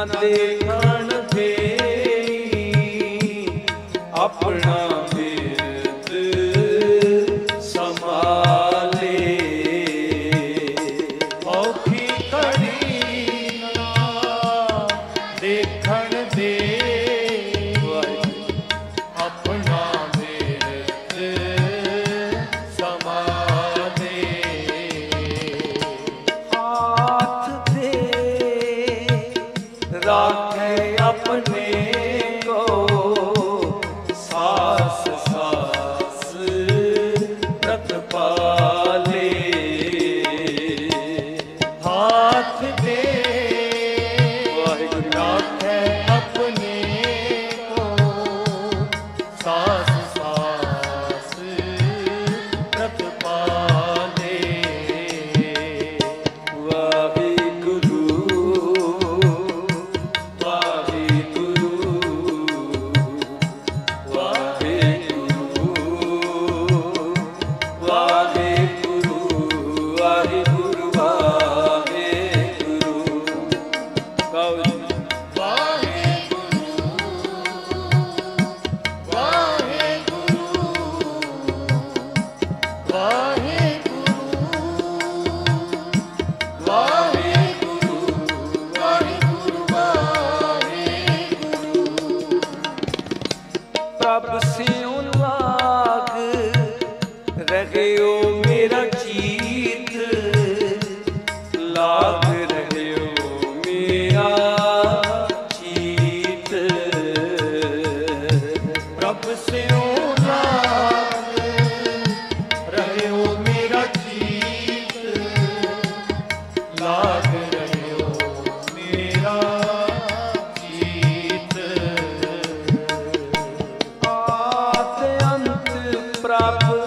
ਨਾ ਦੇਖਣ ਦੇਈ ਆਪਣਾ Prabhu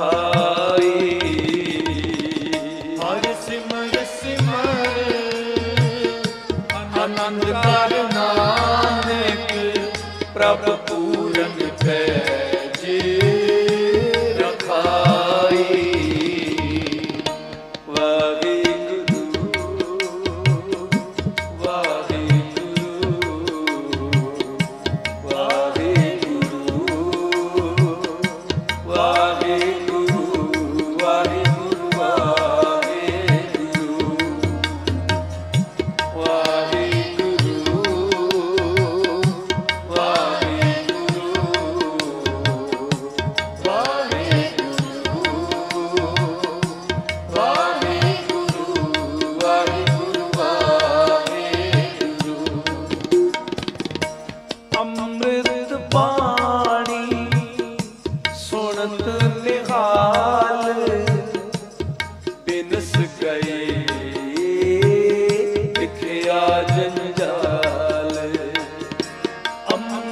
Oh.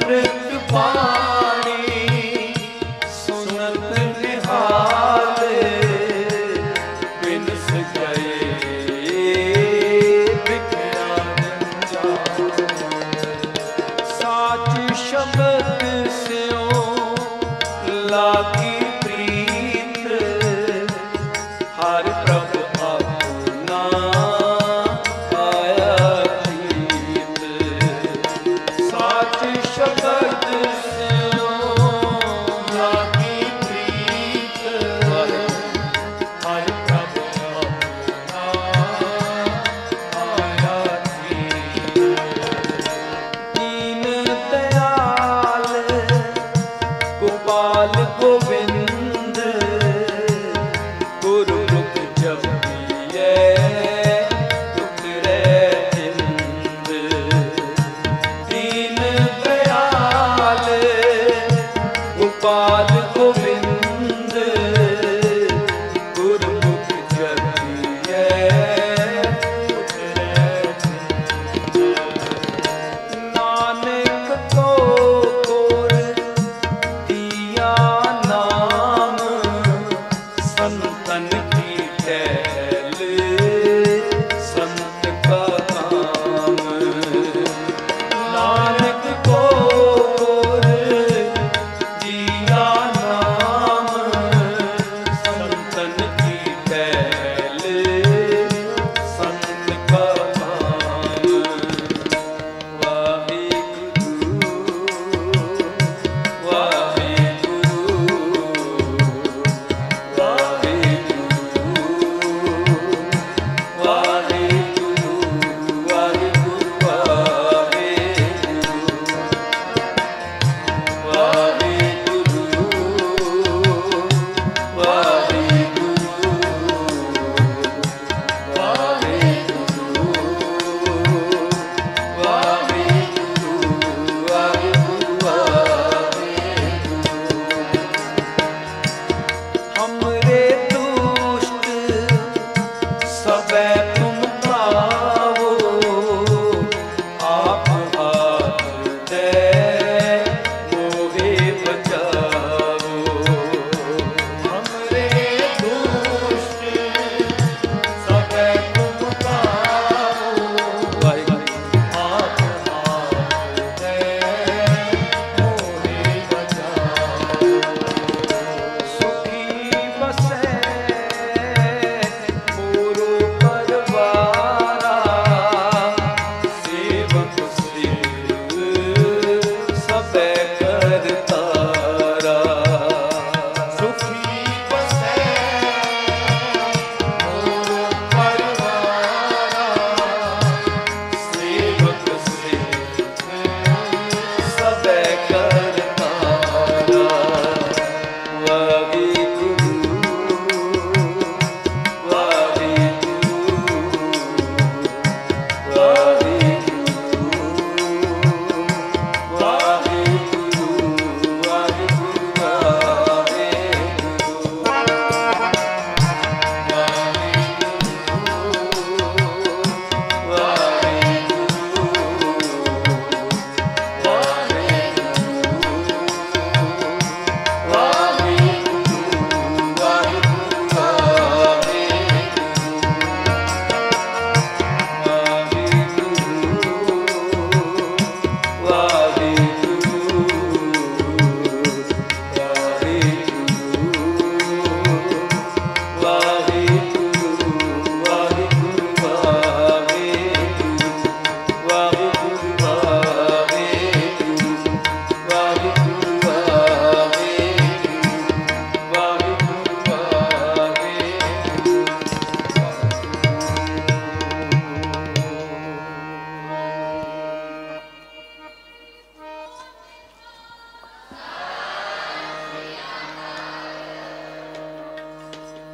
பாட்டு பா